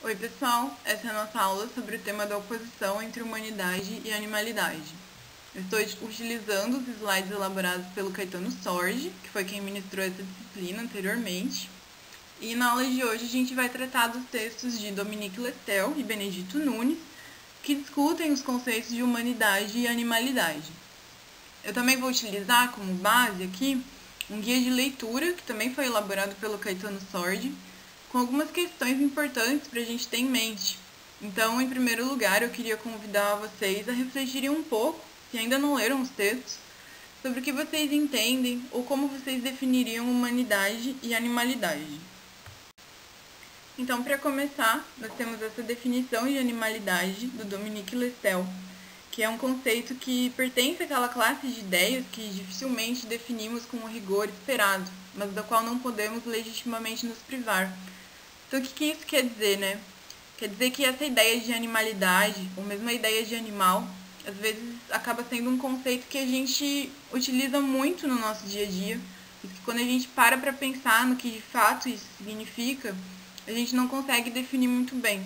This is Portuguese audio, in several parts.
Oi, pessoal! Essa é a nossa aula sobre o tema da oposição entre humanidade e animalidade. Eu estou utilizando os slides elaborados pelo Caetano Sorge, que foi quem ministrou essa disciplina anteriormente. E na aula de hoje a gente vai tratar dos textos de Dominique Lestel e Benedito Nunes, que discutem os conceitos de humanidade e animalidade. Eu também vou utilizar como base aqui um guia de leitura, que também foi elaborado pelo Caetano Sorge, com algumas questões importantes para a gente ter em mente. Então, em primeiro lugar, eu queria convidar vocês a refletirem um pouco, se ainda não leram os textos, sobre o que vocês entendem ou como vocês definiriam humanidade e animalidade. Então, para começar, nós temos essa definição de animalidade do Dominique Lestel, que é um conceito que pertence àquela classe de ideias que dificilmente definimos com o rigor esperado, mas da qual não podemos legitimamente nos privar então, o que, que isso quer dizer, né? Quer dizer que essa ideia de animalidade, ou mesmo a ideia de animal, às vezes acaba sendo um conceito que a gente utiliza muito no nosso dia a dia, e que quando a gente para para pensar no que de fato isso significa, a gente não consegue definir muito bem.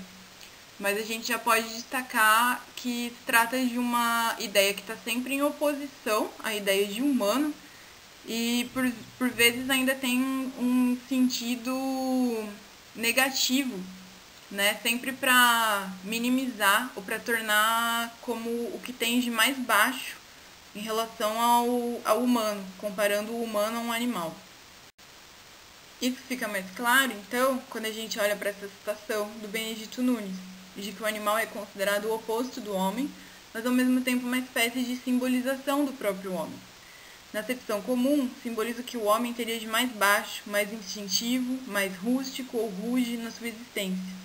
Mas a gente já pode destacar que se trata de uma ideia que está sempre em oposição à ideia de humano, e por, por vezes ainda tem um sentido negativo, né? Sempre para minimizar ou para tornar como o que tem de mais baixo em relação ao, ao humano, comparando o humano a um animal. Isso fica mais claro, então, quando a gente olha para essa citação do Benedito Nunes, de que o animal é considerado o oposto do homem, mas ao mesmo tempo uma espécie de simbolização do próprio homem. Na acepção comum, simboliza o que o homem teria de mais baixo, mais instintivo, mais rústico ou ruge na sua existência.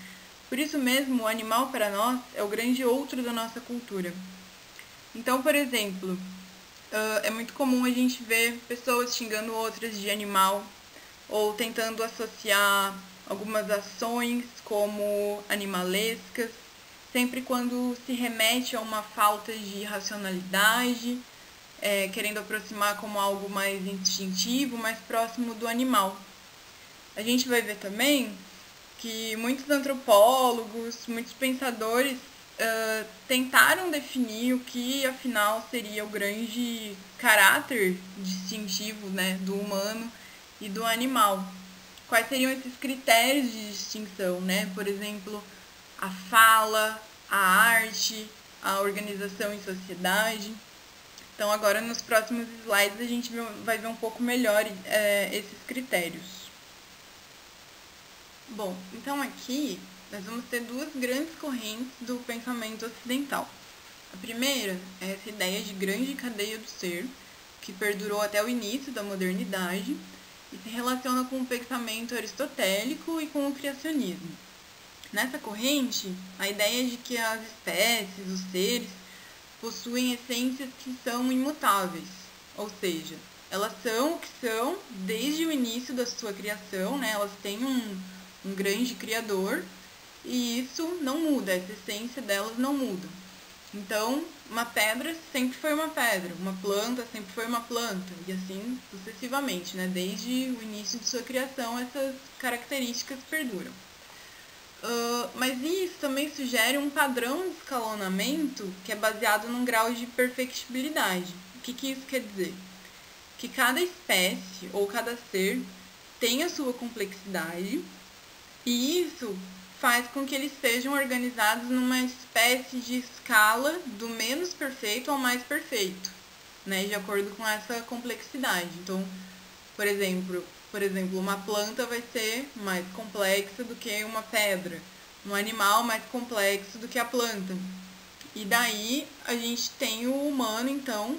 Por isso mesmo, o animal para nós é o grande outro da nossa cultura. Então, por exemplo, é muito comum a gente ver pessoas xingando outras de animal ou tentando associar algumas ações como animalescas, sempre quando se remete a uma falta de racionalidade é, querendo aproximar como algo mais instintivo, mais próximo do animal. A gente vai ver também que muitos antropólogos, muitos pensadores uh, tentaram definir o que afinal seria o grande caráter distintivo né, do humano e do animal. Quais seriam esses critérios de distinção, né? Por exemplo, a fala, a arte, a organização em sociedade. Então, agora nos próximos slides a gente vai ver um pouco melhor é, esses critérios. Bom, então aqui nós vamos ter duas grandes correntes do pensamento ocidental. A primeira é essa ideia de grande cadeia do ser, que perdurou até o início da modernidade e se relaciona com o pensamento aristotélico e com o criacionismo. Nessa corrente, a ideia de que as espécies, os seres, possuem essências que são imutáveis, ou seja, elas são o que são desde o início da sua criação, né? elas têm um, um grande criador e isso não muda, essa essência delas não muda. Então, uma pedra sempre foi uma pedra, uma planta sempre foi uma planta, e assim sucessivamente, né? Desde o início de sua criação, essas características perduram. Mas isso também sugere um padrão de escalonamento que é baseado num grau de perfectibilidade. O que, que isso quer dizer? Que cada espécie ou cada ser tem a sua complexidade e isso faz com que eles sejam organizados numa espécie de escala do menos perfeito ao mais perfeito, né, de acordo com essa complexidade. Então, por exemplo, por exemplo, uma planta vai ser mais complexa do que uma pedra, um animal mais complexo do que a planta. E daí a gente tem o humano, então,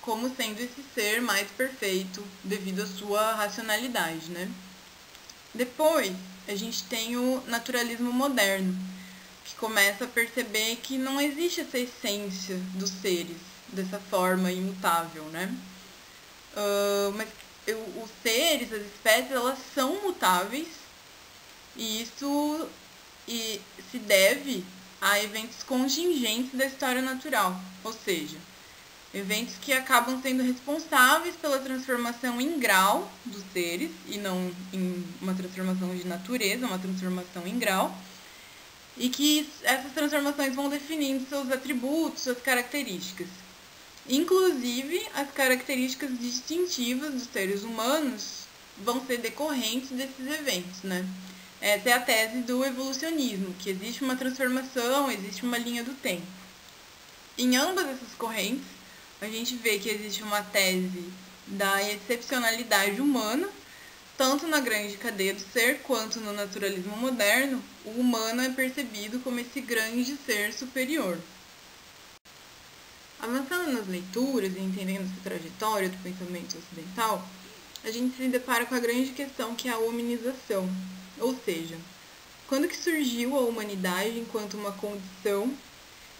como sendo esse ser mais perfeito devido à sua racionalidade, né? Depois, a gente tem o naturalismo moderno, que começa a perceber que não existe essa essência dos seres dessa forma imutável, né? Uh, mas os seres, as espécies, elas são mutáveis e isso e se deve a eventos contingentes da história natural, ou seja, eventos que acabam sendo responsáveis pela transformação em grau dos seres e não em uma transformação de natureza, uma transformação em grau, e que essas transformações vão definindo seus atributos, suas características. Inclusive, as características distintivas dos seres humanos vão ser decorrentes desses eventos, né? Essa é a tese do evolucionismo, que existe uma transformação, existe uma linha do tempo. Em ambas essas correntes, a gente vê que existe uma tese da excepcionalidade humana, tanto na grande cadeia do ser quanto no naturalismo moderno, o humano é percebido como esse grande ser superior. Avançando nas leituras e entendendo essa trajetória do pensamento ocidental, a gente se depara com a grande questão que é a humanização, ou seja, quando que surgiu a humanidade enquanto uma condição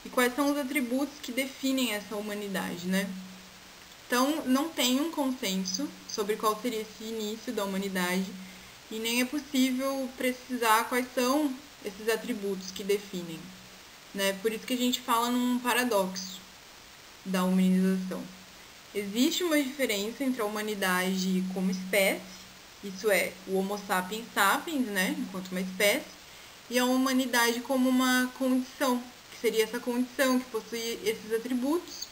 e quais são os atributos que definem essa humanidade, né? Então, não tem um consenso sobre qual seria esse início da humanidade e nem é possível precisar quais são esses atributos que definem, né? Por isso que a gente fala num paradoxo da humanização. Existe uma diferença entre a humanidade como espécie, isso é, o Homo sapiens sapiens, né, enquanto uma espécie, e a humanidade como uma condição, que seria essa condição que possui esses atributos,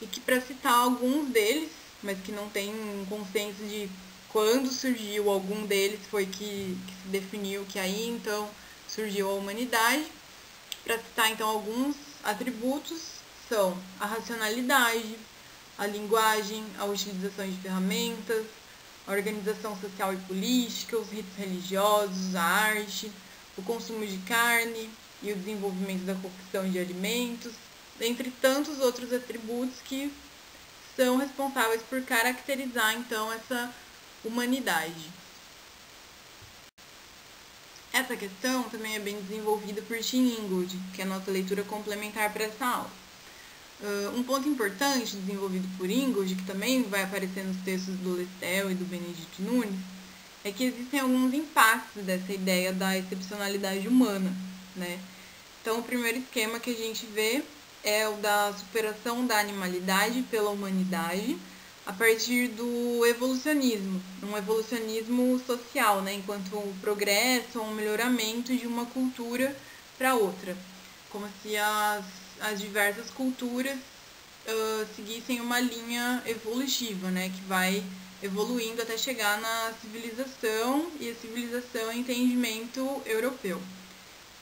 e que, para citar alguns deles, mas que não tem um consenso de quando surgiu algum deles, foi que, que se definiu que aí então surgiu a humanidade. Para citar então alguns atributos, são a racionalidade, a linguagem, a utilização de ferramentas, a organização social e política, os ritos religiosos, a arte, o consumo de carne e o desenvolvimento da cocção de alimentos, dentre tantos outros atributos que são responsáveis por caracterizar então essa humanidade. Essa questão também é bem desenvolvida por Tim Ingold, que é a nossa leitura complementar para essa aula. Uh, um ponto importante desenvolvido por Ingold, que também vai aparecer nos textos do Lestel e do Benedito Nunes, é que existem alguns impasses dessa ideia da excepcionalidade humana. Né? Então, o primeiro esquema que a gente vê é o da superação da animalidade pela humanidade a partir do evolucionismo, um evolucionismo social, né? enquanto um progresso, um melhoramento de uma cultura para outra, como se as as diversas culturas uh, seguissem uma linha evolutiva, né, que vai evoluindo até chegar na civilização e a civilização é entendimento europeu.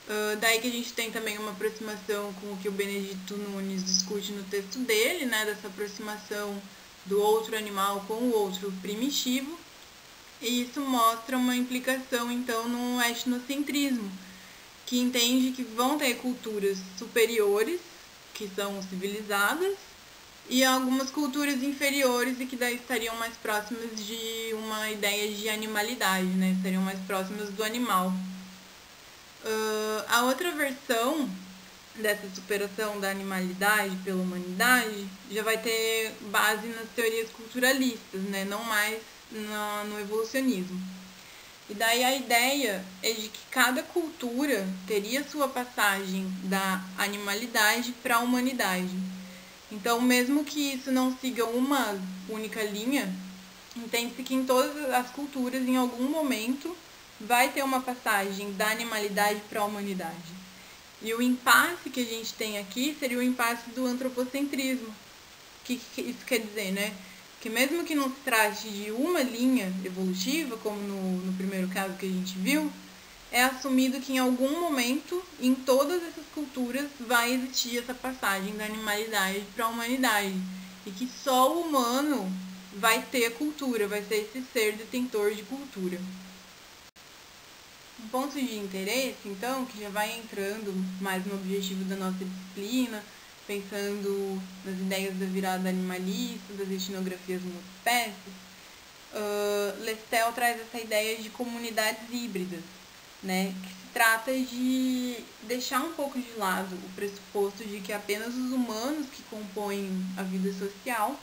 Uh, daí que a gente tem também uma aproximação com o que o Benedito Nunes discute no texto dele, né, dessa aproximação do outro animal com o outro primitivo. E isso mostra uma implicação, então, no etnocentrismo, que entende que vão ter culturas superiores, que são civilizadas, e algumas culturas inferiores e que daí estariam mais próximas de uma ideia de animalidade, né? Estariam mais próximas do animal. Uh, a outra versão dessa superação da animalidade pela humanidade já vai ter base nas teorias culturalistas, né? Não mais no, no evolucionismo. E daí a ideia é de que cada cultura teria sua passagem da animalidade para a humanidade. Então, mesmo que isso não siga uma única linha, entende-se que em todas as culturas, em algum momento, vai ter uma passagem da animalidade para a humanidade. E o impasse que a gente tem aqui seria o impasse do antropocentrismo. O que, isso quer dizer, né? Que mesmo que não se trate de uma linha evolutiva, como no, no primeiro caso que a gente viu, é assumido que em algum momento, em todas essas culturas, vai existir essa passagem da animalidade para a humanidade. E que só o humano vai ter cultura, vai ser esse ser detentor de cultura. Um ponto de interesse, então, que já vai entrando mais no objetivo da nossa disciplina, pensando nas ideias da virada animalista, das etnografias multiespécies, uh, Lestel traz essa ideia de comunidades híbridas, né, que se trata de deixar um pouco de lado o pressuposto de que apenas os humanos que compõem a vida social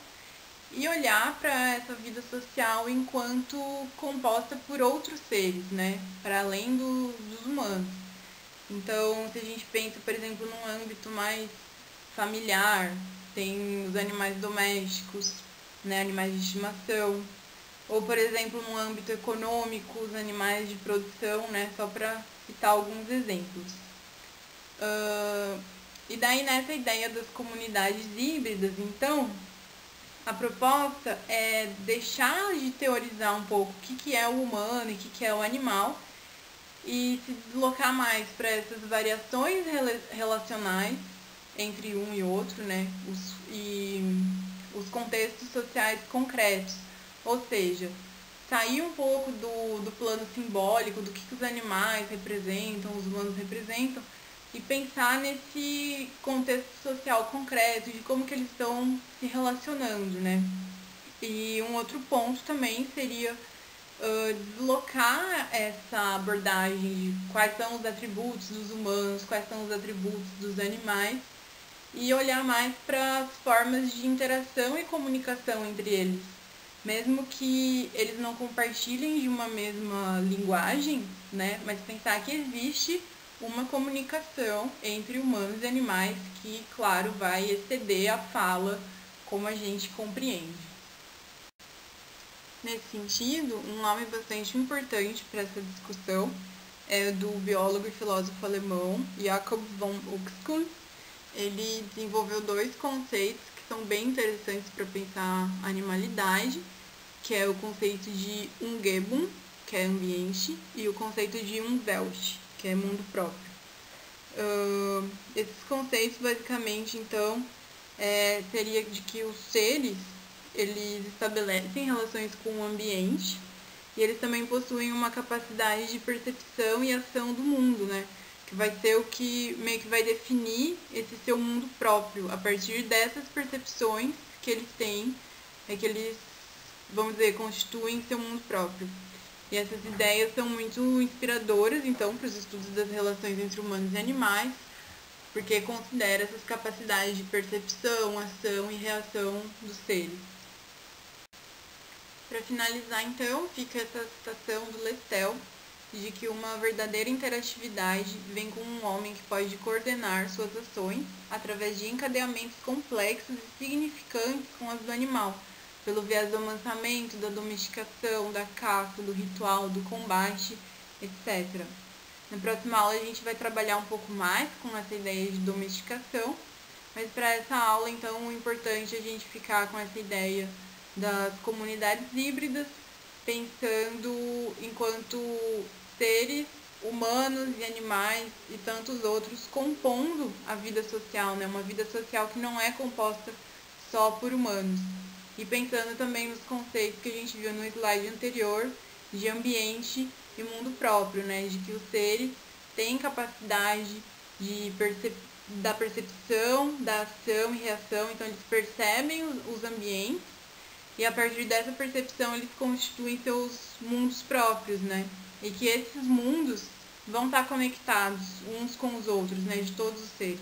e olhar para essa vida social enquanto composta por outros seres, né, para além do, dos humanos. Então, se a gente pensa, por exemplo, num âmbito mais familiar, tem os animais domésticos, né, animais de estimação, ou por exemplo no âmbito econômico, os animais de produção, né, só para citar alguns exemplos. Uh, e daí nessa ideia das comunidades híbridas, então, a proposta é deixar de teorizar um pouco o que, que é o humano e o que, que é o animal e se deslocar mais para essas variações relacionais entre um e outro, né? Os, e os contextos sociais concretos. Ou seja, sair um pouco do, do plano simbólico, do que, que os animais representam, os humanos representam, e pensar nesse contexto social concreto, de como que eles estão se relacionando, né? E um outro ponto também seria uh, deslocar essa abordagem de quais são os atributos dos humanos, quais são os atributos dos animais, e olhar mais para as formas de interação e comunicação entre eles. Mesmo que eles não compartilhem de uma mesma linguagem, né? Mas pensar que existe uma comunicação entre humanos e animais que, claro, vai exceder a fala como a gente compreende. Nesse sentido, um nome bastante importante para essa discussão é do biólogo e filósofo alemão Jakob von Uexküll. Ele desenvolveu dois conceitos que são bem interessantes para pensar a animalidade, que é o conceito de Umgebung, que é ambiente, e o conceito de Umwelt, que é mundo próprio. Uh, esses conceitos, basicamente, então, é, seria de que os seres, eles estabelecem relações com o ambiente e eles também possuem uma capacidade de percepção e ação do mundo, né? Vai ser o que meio que vai definir esse seu mundo próprio. A partir dessas percepções que eles têm, é que eles, vamos dizer, constituem seu mundo próprio. E essas ideias são muito inspiradoras, então, para os estudos das relações entre humanos e animais, porque considera essas capacidades de percepção, ação e reação dos seres. Para finalizar, então, fica essa citação do Lestel, de que uma verdadeira interatividade vem com um homem que pode coordenar suas ações através de encadeamentos complexos e significantes com as do animal, pelo viés do amansamento, da domesticação, da caça, do ritual, do combate, etc. Na próxima aula a gente vai trabalhar um pouco mais com essa ideia de domesticação, mas para essa aula, então, o importante é a gente ficar com essa ideia das comunidades híbridas, pensando enquanto seres humanos e animais e tantos outros compondo a vida social, né? Uma vida social que não é composta só por humanos. E pensando também nos conceitos que a gente viu no slide anterior de ambiente e mundo próprio, né? De que os seres têm capacidade de percep da percepção, da ação e reação, então eles percebem os, ambientes e a partir dessa percepção eles constituem seus mundos próprios, né? E que esses mundos vão estar conectados uns com os outros, né? De todos os seres.